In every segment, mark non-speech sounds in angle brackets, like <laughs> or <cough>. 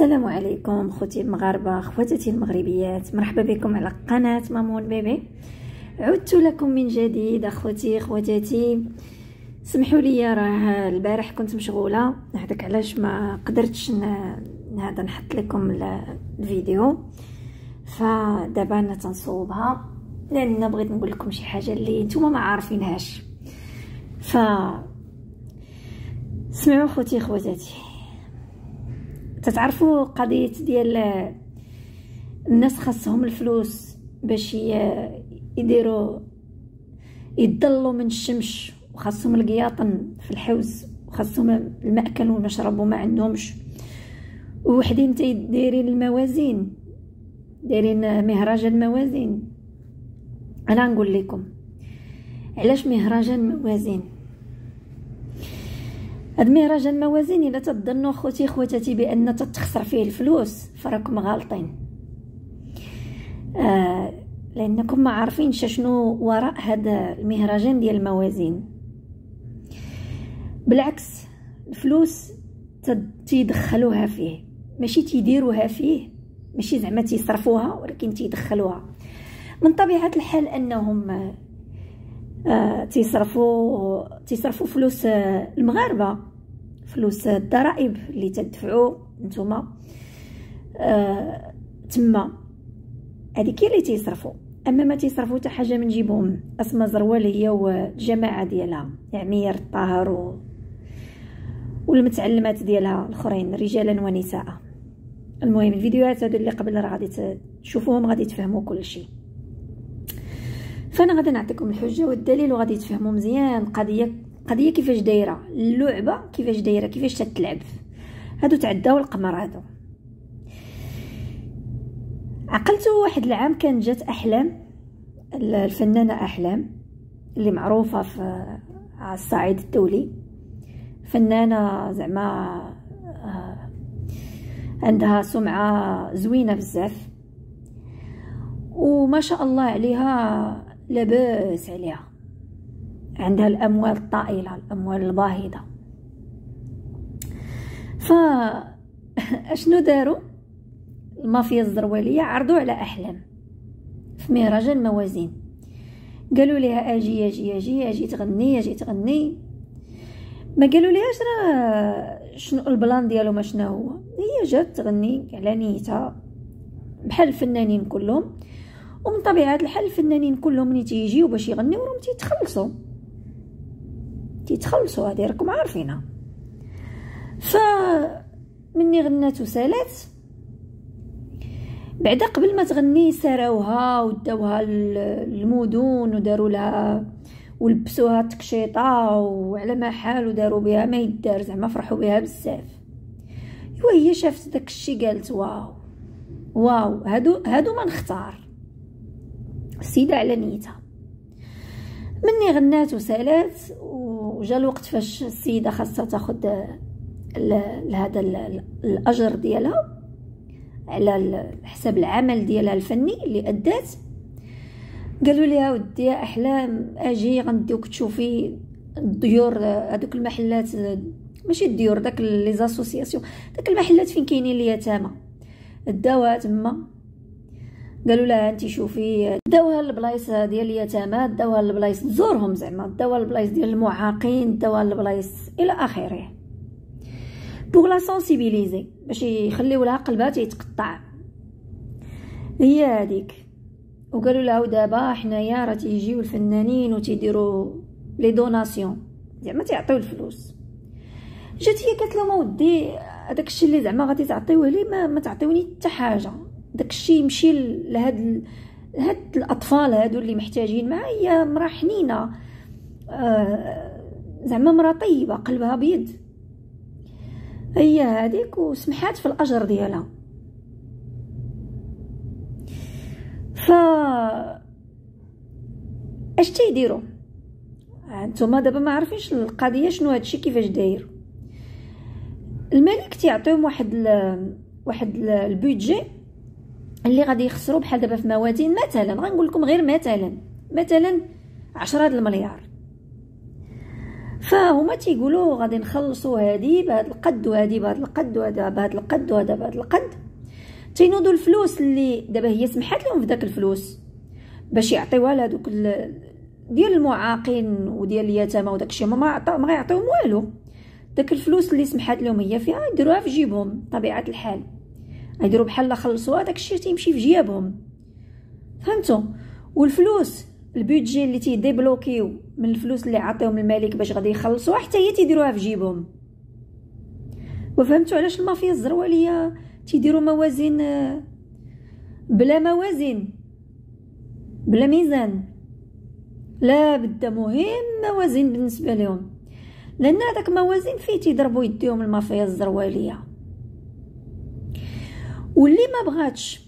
السلام عليكم خوتي المغاربة خواتاتي المغربيات. مرحبا بكم على قناة مامون بيبي. عدت لكم من جديد أخوتي خواتاتي. سمحوا لي راه البارح كنت مشغولة. هذاك علاش ما قدرتش هذا نحط لكم الفيديو. فدابا أنا تنصوبها لأن بغيت نقول لكم شي حاجة اللي نتوما ما عارفينهاش. ف سمعوا خوتي خواتاتي. تتعرفوا قضية ديال الناس خاصهم الفلوس باش يديروا يضلوا من الشمس وخاصهم القياطن في الحوز وخاصهم المأكل والمشرب وما عندهمش. وحدين تيديرين الموازين دايرين مهرجان موازين أنا نقول لكم علاش مهرجان موازين هاد مهرجان موازين الا تظنوا خوتي خواتاتي بأن تتخسر فيه الفلوس فراكم غالطين. آه لأنكم ما عارفين شنو وراء هذا المهرجان ديال الموازين. بالعكس الفلوس تيدخلوها فيه. ماشي تيديروها فيه ماشي زعما تيصرفوها ولكن تيدخلوها. من طبيعة الحال أنهم آه تيصرفوا تيصرفوا فلوس آه المغاربة. فلوس الضرائب اللي تدفعوا نتوما آه تما. هذيك اللي تيصرفوا أما ما تيصرفوا حتى حاجة من جيبهم اسماء زروال هي والجماعه ديالها عمير الطاهر و... والمتعلمات ديالها الأخرين رجالا ونساء. المهم الفيديوهات هادو اللي قبل راه غادي تشوفوهم غادي تفهموا كل شيء. فأنا غادي نعطيكم الحجة والدليل وغادي تفهموا مزيان قضية قضيه كيفاش دايرة اللعبة كيفاش دايرة كيفاش تتلعب. هادو تعداو القمر هادو. عقلتو واحد العام كان جات أحلام الفنانة أحلام اللي معروفة في على الصعيد الدولي. فنانة زعما عندها سمعة زوينة بزاف. وما شاء الله عليها لاباس عليها. عندها الأموال الطائلة الأموال الباهظة. ف <laughs> أشنو داروا؟ المافيا الزروالية عرضوا على أحلام في مهرجان موازين قالوا لها أجي أجي أجي أجي تغني أجي تغني. ما قالوا لهاش راه شنو البلان ديالو ما شنو هو. هي جات تغني على نيتها بحال الفنانين كلهم. ومن طبيعة الحال الفنانين كلهم ملي تيجيو باش يغنيو راهم تيتخلصوا. تيتخلصوا هذه راكم عارفينها. ف مني غنات وسالات بعدا قبل ما تغني سراوها وداوها المدن وداروا لها ولبسوها تكشيطة وعلى ما حال وداروا بها ما يدار زعما فرحوا بها بزاف. وهي شافت داك الشيء قالت واو واو هادو هادو ما نختار. السيده على نيتها. مني غنات وسالات وجا الوقت فاش السيده خاصها تاخذ هذا الأجر ديالها على حساب العمل ديالها الفني اللي أدات. قالوا لها ودي احلام أجي غنديوك تشوفي الديور هذوك المحلات ماشي الديور داك les associations داك المحلات فين كاينين اليتامى داوها تما. قالوا لها انت شوفي داوها البلايص ديال اليتامى داوها البلايص تزورهم زعما داوها البلايص ديال المعاقين داوها البلايص إلى آخره. pour la sensibiliser باش يخليو لها قلبها تيتقطع هي هذيك وقالوا لها ودابا حنايا راه تيجيو الفنانين وتيديروا les donations. زعما تيعطيو الفلوس. جات هي قالت لهم ودي هذاك الشيء اللي زعما غادي تعطيوه لي ما, ما تعطيوني حتى حاجة. داك الشيء يمشي لهاد هاد الأطفال هادو اللي محتاجين معايا هي مرا حنينة. آه زعما مرا طيبة قلبها بيض. هي هذيك وسمحات في الأجر ديالها. ف اش تيديروا انتما دابا ما عارفينش القضية شنو هادشي كيفاش داير. الملك تيعطيهم واحد ال... واحد البودجي اللي غادي يخسروا بحال دابا في موازين مثلا غنقول لكم غير مثلا مثلا عشرة المليار. فهما تيقولوا غادي نخلصوا هادي بهاد القد وهادي بهاد القد وهذا بهاد القد وهذا بهاد القد. تينوضوا الفلوس اللي دابا هي سمحات لهم في داك الفلوس باش يعطيوها لهادوك ديال المعاقين وديال اليتامى وداك الشيء ما عطا ما غيعطيوهم والو. داك الفلوس اللي سمحات لهم هي فيها يديروها في جيبهم طبيعة الحال. يديروا بحال خلصوها داك الشيء تيمشي في جيابهم. فهمتوا والفلوس ال budget اللي تيديبلوكيو من الفلوس اللي عطيهم الملك باش غادي يخلصوها حتى هي تيديروها في جيبهم. وفهمتوا علاش المافيا الزروالية تيديروا موازين بلا موازين بلا ميزان؟ لا بد مهم موازين بالنسبة لهم. لأن هذاك موازين فيه تيضربوا يديهم المافيا الزروالية. واللي ما بغاتش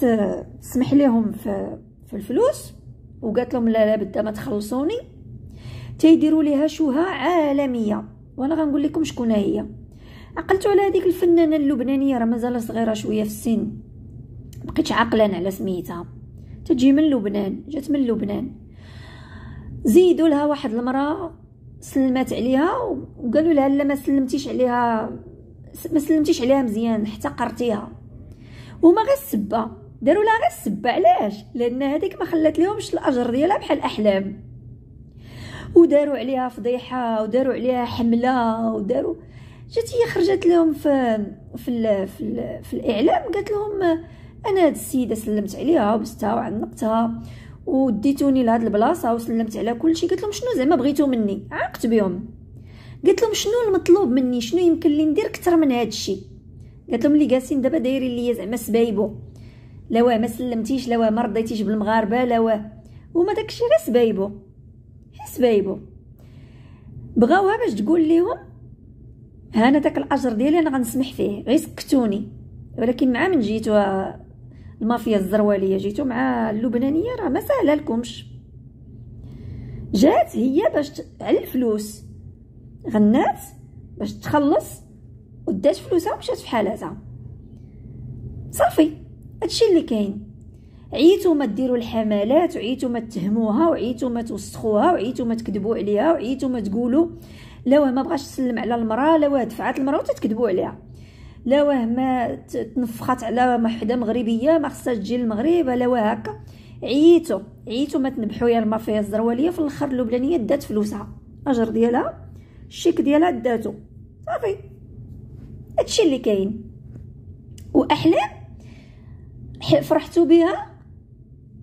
تسمح لهم في, الفلوس وقالت لهم لا لا بد ما تخلصوني تيديروا ليها شوهة عالمية. وأنا غنقول لكم شكون هي. عقلتوا على هذيك الفنانة اللبنانية راه مازال صغيرة شوية في السن. بقيتش عاقلان على سميتها. تجي من لبنان جات من لبنان. زيدوا لها واحد المرأة سلمات عليها وقالوا لها لا ما سلمتيش عليها ما سلمتيش عليها مزيان احتقرتيها. وما غير السبه داروا لها غير السبه علاش؟ لأن هذيك ما خلات لهمش الأجر ديالها بحال أحلام. وداروا عليها فضيحة وداروا عليها حملة وداروا جات هي خرجت لهم في في ال في, ال في الإعلام قالت لهم أنا هاد السيدة سلمت عليها وبستها وعنقتها وديتوني لهاد البلاصة وسلمت على كل شيء قلت لهم شنو زعما بغيتو مني؟ عاقت بهم. قلت لهم شنو المطلوب مني؟ شنو يمكن لي ندير أكثر من هاد الشيء؟ قالت لهم اللي جالسين دابا دايرين ليا زعما سبايبو. لا ما سلمتيش لا ما رضيتيش بالمغاربة لا وما داكشي غير سبايبو. سبايبو. بغاوها باش تقول لهم أنا داك الأجر ديالي أنا غنسمح فيه غير سكتوني. ولكن مع من جيتو المافيا الزروالية جيتو مع اللبنانية راه ما سهله لكمش جات هي باش على الفلوس. غنات باش تخلص ودات فلوسها ومشات في حالاتها صافي هادشي اللي كاين. عييتو ما ديروا الحملات وعييتو ما تهموها وعييتو ما توسخوها وعييتو ما تكذبوا عليها وعييتو ما تقولوا لا واه ما بغاش تسلم على المرأة لا واه دفعات المرأة وتتكذبوا عليها. لا واه ما تنفخات على وحدة مغربية ما خصهاش تجي للمغرب لا واه هكا. عييتو عييتو ما تنبحوا يا المافيا الزروالية في الآخر اللبنانية دات فلوسها. أجر ديالها الشيك ديالها داتو. صافي. هادشي اللي كاين. واحلام فرحتوا بها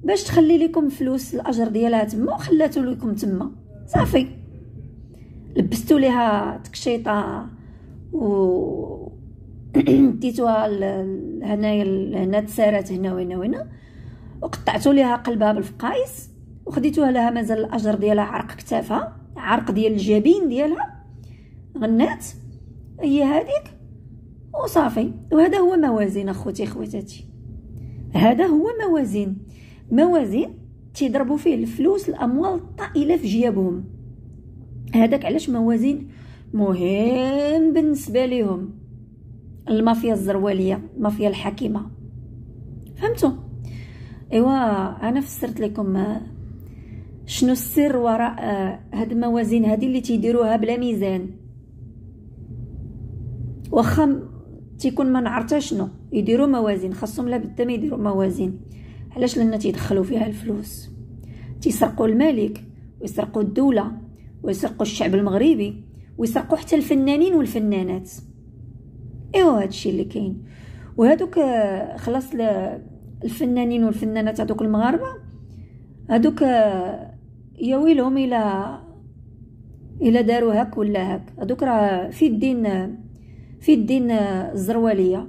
باش تخلي لكم فلوس الأجر ديالها تما وخلاتو لكم تما. صافي. لبستوا ليها تكشيطه و <clears throat> ديتوها هنايا هنا تسارات هنا وهنا وهنا. وقطعتوا ليها قلبها بالفقايس. وخديتوها لها مازال الأجر ديالها عرق كتافها عرق ديال الجبين ديالها. غنات. هي هذيك وصافي. وهذا هو موازين أخوتي خواتاتي. هذا هو موازين. موازين تيضربوا فيه الفلوس الأموال الطائلة في جيابهم. هذاك علاش موازين مهم بالنسبة لهم المافيا الزروالية المافيا الحكيمة. فهمتوا؟ إيوا أنا فسرت لكم شنو السر وراء هاد الموازين هذه اللي تيديروها بلا ميزان. واخا تيكون ما نعرفها شنو. يديروا موازين خاصهم لابد ما يديروا موازين. علاش لأن تيدخلوا فيها الفلوس؟ تيسرقوا الملك ويسرقوا الدولة ويسرقوا الشعب المغربي ويسرقوا حتى الفنانين والفنانات. إيوا هادشي اللي كاين. وهادوك خلاص الفنانين والفنانات هادوك المغاربة هادوك يا ويلهم إلى إلى داروا هاك ولا هاك. هادوك راه في الدين في الدين الزروالية.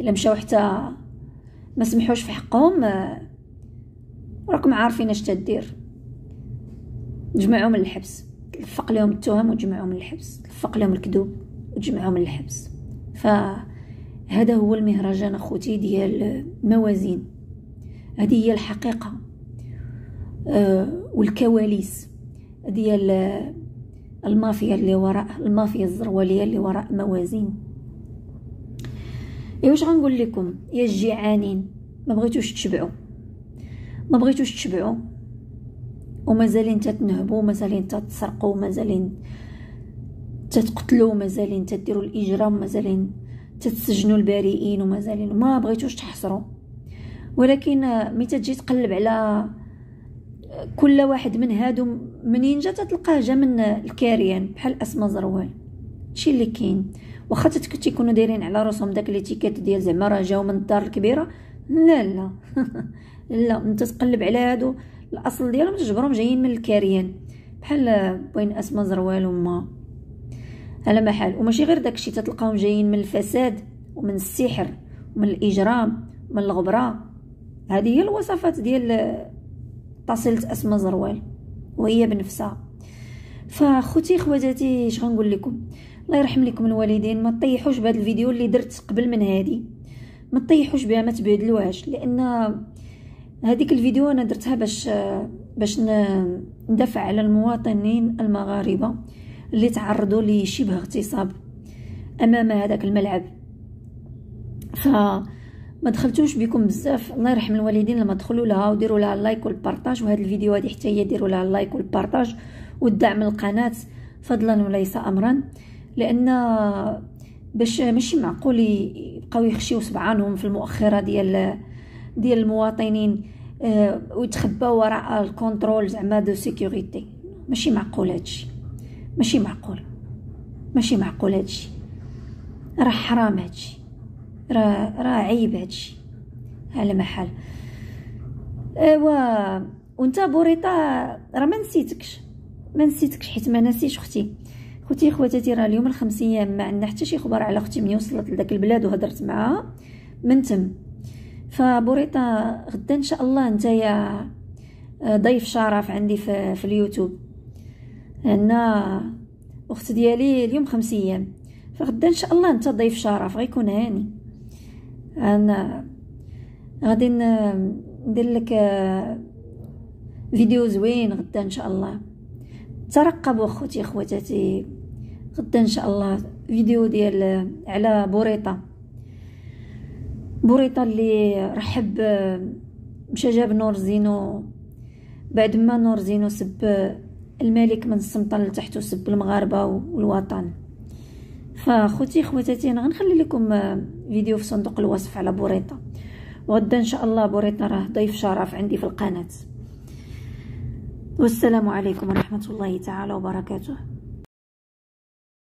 إلا مشاو حتى ما سمحوش في حقهم راكم عارفين اش تدير. جمعوهم للحبس. تلفق لهم التهم وتجمعوهم للحبس. تلفق لهم الكذوب وتجمعوهم للحبس. فهذا هو المهرجان أخوتي ديال الموازين هذه هي الحقيقة. أه والكواليس ديال المافيا اللي وراء المافيا الزرواليه اللي وراء موازين. إيه واش غنقول لكم؟ يا الجيعانين ما بغيتوش تشبعوا. ما بغيتوش تشبعوا. ومازالين تتنهبوا مازالين تتسرقوا مازالين تتقتلوا مازالين تديروا الاجرام مازالين تتسجنوا البريئين ومازالين ما بغيتوش تحصروا. ولكن ملي تجي تقلب على كل واحد من هادو منين جا تلقاه جا من الكاريان بحال اسماء زروال هادشي اللي كاين. واخا تيكونوا دايرين على راسهم داك l'étiquette ديال زعما راه جاو من الدار الكبيرة. لا لا. <laughs> لا انت تقلب على هادو. الأصل ديالهم تجبرهم جايين من الكاريان. بحال بوين اسماء زروال وما على محل وماشي غير داكشي تتلقاهم جايين من الفساد ومن السحر ومن الإجرام ومن الغبرة. هذه هي الوصفات ديال تصلت اسماء زروال وهي بنفسها فخوتي خواتاتي اش غنقول لكم الله يرحم لكم الوالدين ما تطيحوش بهذا الفيديو اللي درت قبل من هذه ما تطيحوش بها ما تبهدلوهاش لأن هذيك الفيديو أنا درتها باش باش ندافع على المواطنين المغاربة اللي تعرضوا لشبه اغتصاب أمام هذاك الملعب. ف ما دخلتوش بكم بزاف. الله يرحم الوالدين لما دخلوا لها وديروا لها ال like وال partage وهذه الفيديو هذه حتى هي ديروا لها ال like وال partage والدعم القناة فضلا وليس امرا. لأن باش ماشي معقول يبقاو يخشيو سبعانهم في المؤخرة ديال ديال المواطنين آه، ويتخباو وراء ال contrôle زعما de sécurité. ماشي معقول هادشي ماشي معقول. ماشي معقول هادشي راه حرام هادشي راه راه عيب هادشي على محل. ايوا وانت بوريطه راه ما نسيتكش ما نسيتكش حيت ما نسيش أختي خوتي خواتاتي راه اليوم الخمس أيام ما عندنا حتى شي خبر على أختي ملي وصلت لذاك البلاد وهضرت معاها من تم. فبوريطه غدا إن شاء الله نتايا آه، ضيف شرف عندي في, في اليوتيوب. أنا اخت ديالي اليوم خمس أيام. فغدا إن شاء الله انت ضيف شرف غيكون هاني. أنا غادي ندير لك فيديو زوين غدا إن شاء الله. ترقبوا أخوتي أخواتاتي. غدا إن شاء الله فيديو ديال على بوريطة. بوريطة اللي رحب مشى جاب نور زينو. بعد ما نور زينو سب الملك من السمطه لتحت وسب المغاربة والوطن. فأخوتي خواتاتي أنا غنخلي لكم فيديو في صندوق الوصف على بوريطة. وغدا إن شاء الله بوريطة راه ضيف شرف عندي في القناة. والسلام عليكم ورحمة الله تعالى وبركاته.